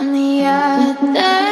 on the other